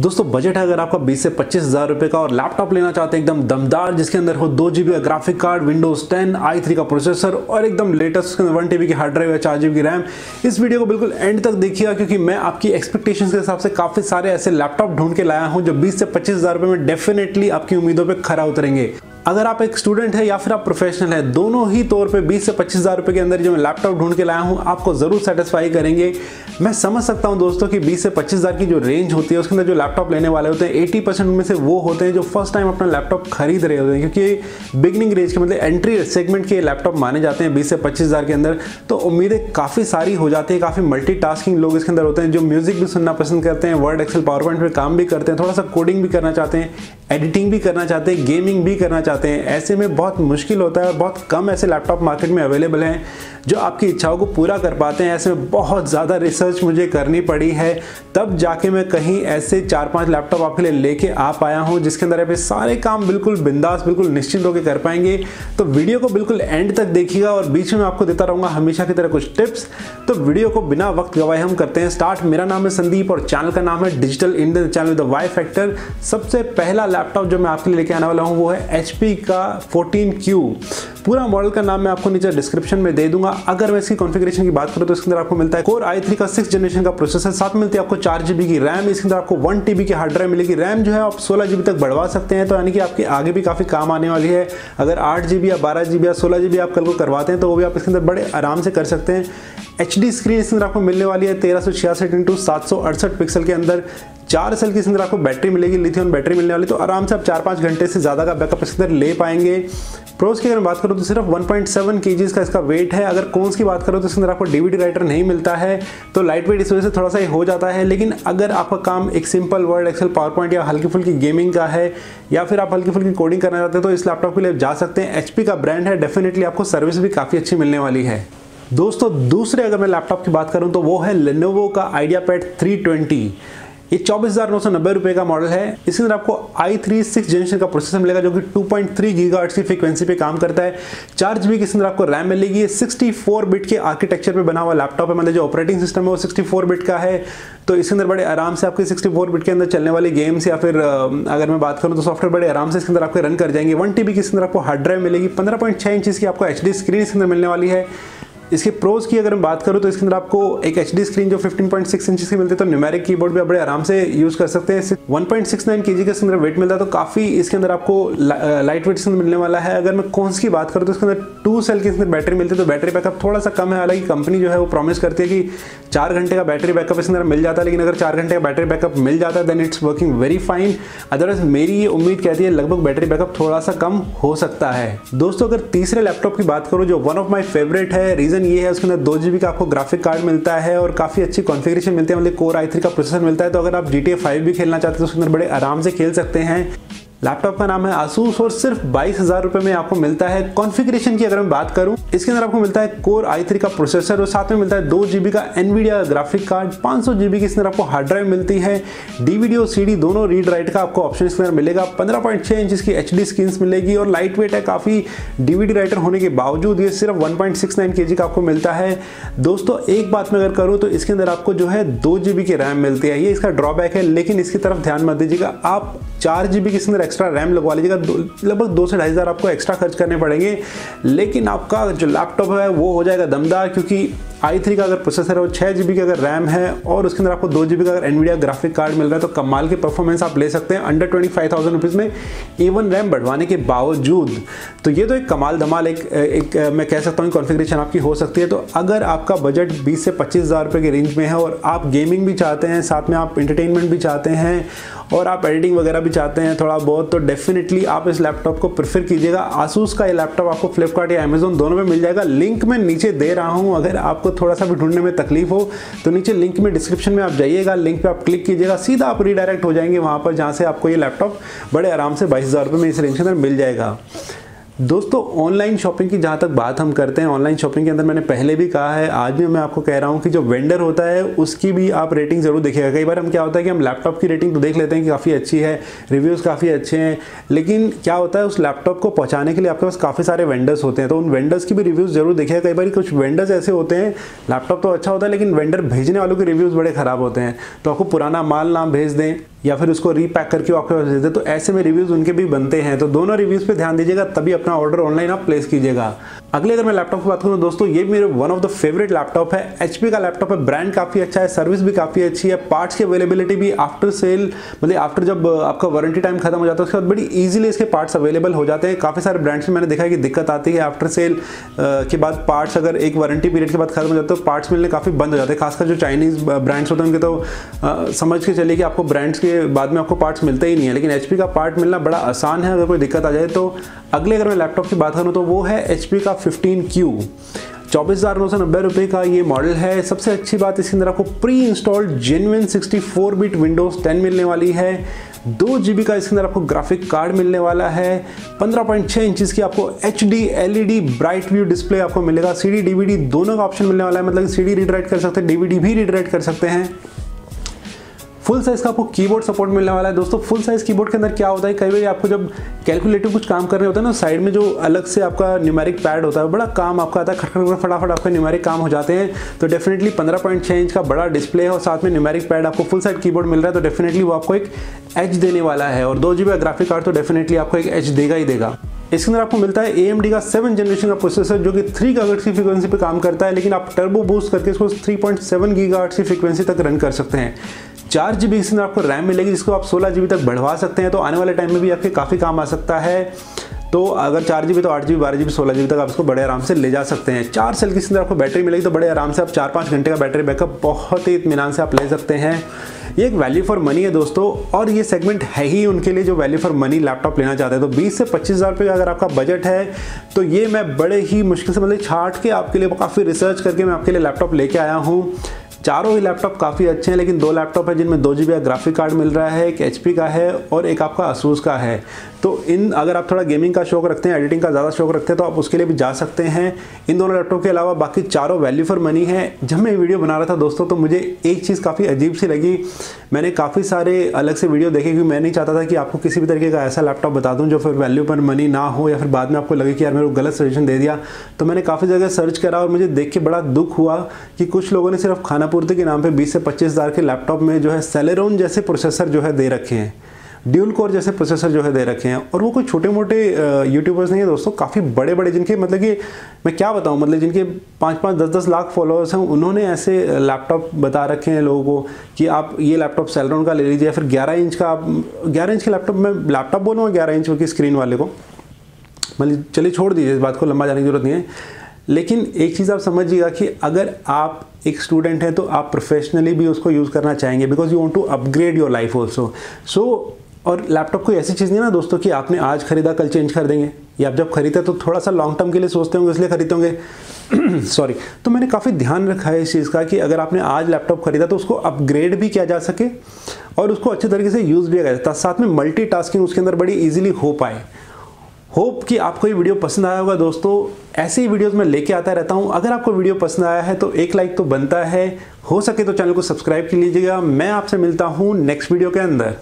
दोस्तों बजट है अगर आपका 20 से पच्चीस हज़ार रुपए का और लैपटॉप लेना चाहते हैं, एकदम दमदार, जिसके अंदर हो दो जीबी का graphic card Windows 10 I three का प्रोसेसर और एकदम लेटेस्ट उसके अंदर वन टीबी की हार्ड ड्राइव या चार जीबी की रैम इस वीडियो को बिल्कुल एंड तक देखिएगा, क्योंकि मैं आपकी एक्सपेक्टेशन के हिसाब से काफ़ी सारे ऐसे लैपटॉप ढूंढ के लाया हूँ, जो बीस से पच्चीस हज़ार में डेफिनेटली आपकी उम्मीदों पर खरा उतरेंगे। अगर आप एक स्टूडेंट है या फिर आप प्रोफेशनल है, दोनों ही तौर पे 20 से पच्चीस हज़ार रुपए के अंदर जो मैं लैपटॉप ढूंढ के लाया हूँ, आपको ज़रूर सेटिस्फाई करेंगे। मैं समझ सकता हूँ दोस्तों कि 20 से पच्चीस हज़ार की जो रेंज होती है, उसके अंदर जो लैपटॉप लेने वाले होते हैं 80 परसेंट में से वो होते हैं जो फ़र्स्ट टाइम अपना लैपटॉप खरीद रहे होते हैं। क्योंकि बिगनिंग रेंज के मतलब एंट्री सेगमेंट के लैपटॉप माने जाते हैं बीस से पच्चीस के अंदर। तो उम्मीदें काफ़ी सारी हो जाती है, काफ़ी मल्टी लोग इसके अंदर होते हैं, जो म्यूज़िक भी सुनना पसंद करते हैं वर्ड एक्सेल पावर पॉइंट पर काम भी करते हैं, थोड़ा सा कोडिंग भी करना चाहते हैं एडिटिंग भी करना चाहते हैं गेमिंग भी करना चाहते हैं। ऐसे में बहुत मुश्किल होता है, बहुत कम ऐसे लैपटॉप मार्केट में अवेलेबल हैं, जो आपकी इच्छाओं को पूरा कर पाते हैं। ऐसे में बहुत ज़्यादा रिसर्च मुझे करनी पड़ी है। तब जाके मैं कहीं ऐसे चार पाँच लैपटॉप आपके लिए लेके आ पाया हूँ, जिसके अंदर आप सारे काम बिल्कुल बिंदास, बिल्कुल निश्चिंत होकर कर पाएँगे। तो वीडियो को बिल्कुल एंड तक देखिएगा और बीच में आपको देता रहूँगा हमेशा की तरह कुछ टिप्स तो वीडियो को बिना वक्त गवाए हम करते हैं स्टार्ट मेरा नाम है संदीप और चैनल का नाम है digital Indian channel the Y factor सबसे पहला लैपटॉप जो मैं आपके लिए लेके आने वाला हूँ, वो है एच का फोर्टीन पूरा मॉडल का नाम मैं आपको नीचे डिस्क्रिप्शन में दे दूँगा। अगर मैं इसकी कॉन्फ़िगरेशन की बात करूँ तो इसके अंदर आपको मिलता है कोर आई थ्री का सिक्स जनरेशन का प्रोसेसर साथ मिलती है आपको चार जीबी की रैम इसके अंदर आपको वन टीबी की हार्ड ड्राइव मिलेगी। रैम जो है आप सोलह जीबी तक बढ़वा सकते हैं तो यानी कि आपके आगे भी काफ़ी काम आने वाली है। अगर आठ जीबी या बारह जीबी या सोलह जीबी आप कल को करवाते हैं तो वो भी आप इसके अंदर बड़े आराम से कर सकते हैं। एच डी स्क्रीन इसके अंदर आपको मिलने वाली है तेरह सौ छियासठ इंटू सात सौ अड़सठ पिक्सल के अंदर। चार सेल के अंदर आपको बैटरी मिलेगी लिथियम बैटरी मिलने वाली तो आराम से आप चार पाँच घंटे से ज़्यादा का बैकअप इसके अंदर ले पाएँगे। प्रोस की अगर बात करूँ तो सिर्फ़ 1.7 पॉइंट का इसका वेट है। अगर कौन की बात करो तो इसके अंदर आपको डीवीडी राइटर नहीं मिलता है। तो लाइट वेट इस वजह से थोड़ा सा ही हो जाता है। लेकिन अगर आपका काम एक simple Word Excel PowerPoint या हल्की फुल्की गेमिंग का है, या फिर आप हल्की फुल्की कोडिंग करना चाहते हैं तो इस लैपटॉप के लिए जा सकते हैं। एचपी का ब्रांड है। डेफिनेटली आपको सर्विस भी काफ़ी अच्छी मिलने वाली है। दोस्तों, दूसरे अगर मैं लैपटॉप की बात करूँ तो वो है लेनोवो का आइडिया पैड 320 ये चौबीस हज़ार नौ सौ नब्बे रुपए का मॉडल है। इसके अंदर आपको आई थ्री सिक्स जनरेशन का प्रोसेसर मिलेगा जो कि 2.3 पॉइंट थ्री की फ्रिक्वेंसी पे काम करता है। चार जीबी के अंदर आपको रैम मिलेगी। 64 बिट के आर्किटेक्चर पे बना हुआ लैपटॉप है। मतलब जो ऑपरेटिंग सिस्टम है, वो 64 बिट का है। तो इसके अंदर बड़े आराम से आपके 64 बिट के अंदर चलने वाले गेम्स या फिर अगर मैं बात करूँ तो सॉफ्टवेयर बड़े आराम से इसके अंदर आपके रन कर जाएँगे। वन टीबी के अंदर आपको हार्ड ड्राइव मिलेगी। पंद्रह पॉइंट छः इंच की आपको एच डी स्क्रीन इसके अंदर मिलने वाली है। इसके प्रोज की अगर मैं बात करूँ तो इसके अंदर आपको एक एचडी स्क्रीन जो 15.6 इंच की मिलती है तो न्यूमेरिक कीबोर्ड भी आप बड़े आराम से यूज़ कर सकते हैं। वन पॉइंट सिक्स नाइन के जी के अंदर वेट मिलता है तो काफ़ी इसके अंदर आपको लाइट वेट से मिलने वाला है। अगर मैं कौन की बात करूँ तो इसके अंदर टू सेल के अंदर बैटरी मिलती है तो बैटरी बैकअप थोड़ा सा कम है। हालाँकि कंपनी जो है वो प्रॉमिस करती है कि चार घंटे का बैटरी बैकअप इसके अंदर मिल जाता है, लेकिन अगर चार घंटे का बैटरी बैकअप मिल जाता है then it's working very fine otherwise मेरी ये उम्मीद कहती है लगभग बैटरी बैकअप थोड़ा सा कम हो सकता है। दोस्तों, अगर तीसरे लैपटॉप की बात करूँ, जो वन ऑफ़ माई फेवरेट है रीजन ये है, उसके अंदर दो जीबी का आपको ग्राफिक कार्ड मिलता है और काफ़ी अच्छी कॉन्फिग्रेशन मिलती है मतलब कोर आई का प्रोसेसर मिलता है तो अगर आप जी टी भी खेलना चाहते हैं तो उसके अंदर बड़े आराम से खेल सकते हैं। लैपटॉप का नाम है आसूस और सिर्फ़ बाईस हज़ार रुपए में आपको मिलता है कॉन्फ़िगरेशन की अगर मैं बात करूँ, इसके अंदर आपको मिलता है कोर आई थ्री का प्रोसेसर और साथ में मिलता है दो जीबी का एनवीडिया ग्राफिक कार्ड पाँच सौ जीबी के अंदर आपको हार्ड ड्राइव मिलती है। डीवीडी और सीडी दोनों रीड राइट का आपको ऑप्शन इसके अंदर मिलेगा। पंद्रह पॉइंट छह इंच की एच डी स्क्रीन मिलेगी और लाइट वेट है, काफ़ी डीवीडी राइटर होने के बावजूद ये सिर्फ़ वन पॉइंट सिक्स नाइन के जी का आपको मिलता है। दोस्तों, एक बात मैं अगर करूँ तो इसके अंदर आपको जो है दो जीबी की रैम मिलती है। ये इसका ड्रॉबैक है, लेकिन इसकी तरफ़ ध्यान मत दीजिएगा। आप चार जीबी के अंदर एक्स्ट्रा रैम लगवा लीजिएगा लगभग दो से ढाई हज़ार आपको एक्स्ट्रा खर्च करने पड़ेंगे। लेकिन आपका जो लैपटॉप है वो हो जाएगा दमदार क्योंकि आई थ्री का अगर प्रोसेसर है वो छः जी बी का अगर रैम है और उसके अंदर आपको दो जी बी का अगर एनवीडिया ग्राफिक कार्ड मिल रहा है तो कमाल के परफॉर्मेंस आप ले सकते हैं। Under twenty five thousand rupees में इवन रैम बढ़वाने के बावजूद। तो ये तो एक कमाल धमाल एक, एक मैं कह सकता हूँ कॉन्फ़िगरेशन आपकी हो सकती है। तो अगर आपका बजट बीस से पच्चीस हज़ार रुपये के रेंज में है और आप गेमिंग भी चाहते हैं साथ में आप इंटरटेनमेंट भी चाहते हैं और आप एडिटिंग वगैरह भी चाहते हैं थोड़ा बहुत तो डेफिनेटली आप इस लैपटॉप को प्रेफर कीजिएगा। आसूस का ये लैपटॉप आपको फ्लिपकार्ट या अमेजोन दोनों में मिल जाएगा। लिंक मैं नीचे दे रहा हूँ। अगर आपको थोड़ा सा भी ढूँढने में तकलीफ़ हो तो नीचे लिंक में डिस्क्रिप्शन में आप जाइएगा। लिंक पर आप क्लिक कीजिएगा। सीधा आप रीडायरेक्ट हो जाएँगे वहाँ पर जहाँ से आपको ये लैपटॉप बड़े आराम से बाईस हज़ार रुपये में इस रेंज के अंदर मिल जाएगा। दोस्तों ऑनलाइन शॉपिंग की जहाँ तक बात हम करते हैं ऑनलाइन शॉपिंग के अंदर मैंने पहले भी कहा है, आज भी मैं आपको कह रहा हूँ कि जो वेंडर होता है, उसकी भी आप रेटिंग ज़रूर देखिएगा। कई बार हम क्या होता है कि हम लैपटॉप की रेटिंग तो देख लेते हैं कि काफ़ी अच्छी है रिव्यूज़ काफ़ी अच्छे हैं, लेकिन क्या होता है, उस लैपटॉप को पहुँचाने के लिए आपके पास काफ़ी सारे वेंडर्स होते हैं। तो उन वेंडर्स की भी रिव्यूज़ ज़रूर देखिएगा। कई बार कुछ वेंडर्स ऐसे होते हैं लैपटॉप तो अच्छा होता है, लेकिन वेंडर भेजने वालों के रिव्यूज़ बड़े ख़राब होते हैं। तो आपको पुराना माल ना भेज दें या फिर उसको रीपैक करके आपके पास देते तो ऐसे में रिव्यूज़ उनके भी बनते हैं। तो दोनों रिव्यूज़ पे ध्यान दीजिएगा, तभी अपना ऑर्डर ऑनलाइन आप प्लेस कीजिएगा। अगले अगर मैं लैपटॉप की बात करूँ दोस्तों, ये मेरे one of the favourite laptop है। एचपी का लैपटॉप है ब्रांड काफ़ी अच्छा है सर्विस भी काफ़ी अच्छी है पार्ट्स की अवेलेबिलिटी भी आफ्टर सेल मतलब आफ्टर जब आपका वारंटी टाइम खत्म हो जाता है, उसके बाद बड़ी ईजिली इसके पार्ट्स अवेलेबल हो जाते हैं। काफ़ी सारे ब्रांड्स में मैंने देखा है कि दिक्कत आती है आफ्टर सेल के बाद पार्ट्स अगर एक वारंटी पीरियड के बाद खत्म हो जाते हैं तो पार्ट्स मिलने काफ़ी बंद हो जाते हैं, खासकर जो चाइनीज़ ब्रांड्स होते हैं उनके। तो समझ के चलिए कि आपको ब्रांड्स के बाद में आपको पार्ट्स मिलते ही नहीं है, लेकिन एचपी का पार्ट मिलना बड़ा आसान है, अगर कोई दिक्कत आ जाए तो। अगले अगर मैं लैपटॉप की बात करूँ तो वो है एचपी का फिफ्टीन क्यू चौबीस हज़ार नौ का ये मॉडल है। सबसे अच्छी बात इसके अंदर आपको pre installed genuine 64 bit Windows 10 मिलने वाली है। दो जी का इसके अंदर आपको ग्राफिक कार्ड मिलने वाला है। 15.6 इंचेस की आपको H D LED bright view display आपको मिलेगा। सी डी दोनों का ऑप्शन मिलने वाला है। मतलब सी डी रीड राइट कर सकते हैं डीवीडी भी रीड राइट कर सकते हैं। फुल साइज़ का आपको कीबोर्ड सपोर्ट मिलने वाला है। दोस्तों फुल साइज़ कीबोर्ड के अंदर क्या होता है? कई बार आपको जब कैलकुलेटिव कुछ काम करने होता है ना साइड में जो अलग से आपका न्यूमेरिक पैड होता है, बड़ा काम आपका आता है खटखट फटाफट आपके न्यूमेरिक काम हो जाते हैं। तो डेफिनेटली पंद्रह पॉइंट छः इंच का बड़ा डिस्प्ले है और साथ में न्यूमेरिक पैड आपको फुल साइड कीबोर्ड मिल रहा है तो डेफिनेटली वो आपको एक एच देने वाला है। और दो जी ग्राफिक कार्ड तो डेफिनेटली आपको एक एच देगा ही देगा। इसके अंदर आपको मिलता है एएमडी का सेवन जनरेशन का प्रोसेसर जो कि थ्री गीगाहर्ट्ज की फ्रीक्वेंसी पे काम करता है, लेकिन आप टर्बो बूस्ट करके इसको 3.7 गीगाहर्ट्ज की फ्रीक्वेंसी तक रन कर सकते हैं। चार जी बी इसमें आपको रैम मिलेगी, जिसको आप सोलह जी तक बढ़वा सकते हैं तो आने वाले टाइम में भी आपके काफ़ी काम आ सकता है। तो अगर चार जीबी तो आठ जी बी बारह जी बी सोलह जी तक आप इसको बड़े आराम से ले जा सकते हैं। चार सेल के अंदर आपको बैटरी मिलेगी तो बड़े आराम से आप चार पाँच घंटे का बैटरी बैकअप बहुत ही इतमान से आप ले सकते हैं। ये एक वैल्यू फॉर मनी है दोस्तों, और ये सेगमेंट है ही उनके लिए जो वैल्यू फॉर मनी लैपटॉप लेना चाहते हैं। तो 20 से पच्चीस हज़ार रुपये अगर आपका बजट है तो ये मैं बड़े ही मुश्किल से मतलब छाट के आपके लिए काफ़ी रिसर्च करके मैं आपके लिए लैपटॉप लेके आया हूँ। चारों ही लैपटॉप काफ़ी अच्छे हैं, लेकिन दो लैपटॉप हैं जिनमें दो जी का ग्राफिक कार्ड मिल रहा है, एक एचपी का है और एक आपका असूस का है। तो इन, अगर आप थोड़ा गेमिंग का शौक रखते हैं एडिटिंग का ज़्यादा शौक रखते हैं तो आप उसके लिए भी जा सकते हैं। इन दोनों लैपटॉप के अलावा बाकी चारों वैल्यू फॉर मनी है। जब मैं वीडियो बना रहा था दोस्तों तो मुझे एक चीज़ काफ़ी अजीब सी लगी। मैंने काफ़ी सारे अलग से वीडियो देखे क्योंकि मैं नहीं चाहता था कि आपको किसी भी तरीके का ऐसा लैपटॉप बता दूँ जो फिर वैल्यू पर मनी ना हो या फिर बाद में आपको लगे कि यार मेरे को गलत सजेशन दे दिया। तो मैंने काफ़ी जगह सर्च करा और मुझे देख के बड़ा दुख हुआ कि कुछ लोगों ने सिर्फ़ खानापूर्ति के नाम पर बीस से पच्चीस के लैपटॉप में जो है सेलेरोन जैसे प्रोसेसर जो है दे रखे हैं। ड्यूल कोर जैसे प्रोसेसर जो है दे रखे हैं, और वो कोई छोटे मोटे यूट्यूबर्स नहीं है दोस्तों, काफ़ी बड़े बड़े जिनके मतलब कि मैं क्या बताऊँ मतलब जिनके पाँच पाँच दस दस लाख फॉलोअर्स हैं, उन्होंने ऐसे लैपटॉप बता रखे हैं लोगों को कि आप ये लैपटॉप सेलरोन का ले लीजिए, या फिर ग्यारह इंच का आप, ग्यारह इंच के लैपटॉप में लैपटॉप बोलूँगा ग्यारह इंच की स्क्रीन वाले को? मतलब चलिए छोड़ दीजिए, इस बात को लंबा जाने की ज़रूरत नहीं है। लेकिन एक चीज़ आप समझिएगा कि अगर आप एक स्टूडेंट हैं तो आप प्रोफेशनली भी उसको यूज़ करना चाहेंगे because you want to upgrade your life also so और लैपटॉप कोई ऐसी चीज़ नहीं ना दोस्तों कि आपने आज खरीदा, कल चेंज कर देंगे। या आप जब खरीदते तो थोड़ा सा लॉन्ग टर्म के लिए सोचते होंगे, इसलिए खरीदते होंगे। सॉरी तो मैंने काफ़ी ध्यान रखा है इस चीज़ का कि अगर आपने आज लैपटॉप खरीदा तो उसको अपग्रेड भी किया जा सके और उसको अच्छे तरीके से यूज़ भी किया जाता साथ में मल्टी उसके अंदर बड़ी ईजिली हो पाए। होप कि आपको ये वीडियो पसंद आया होगा दोस्तों। ऐसी वीडियोस मैं लेके आता रहता हूँ। अगर आपको वीडियो पसंद आया है तो एक लाइक तो बनता है। हो सके तो चैनल को सब्सक्राइब कर लीजिएगा। मैं आपसे मिलता हूँ नेक्स्ट वीडियो के अंदर।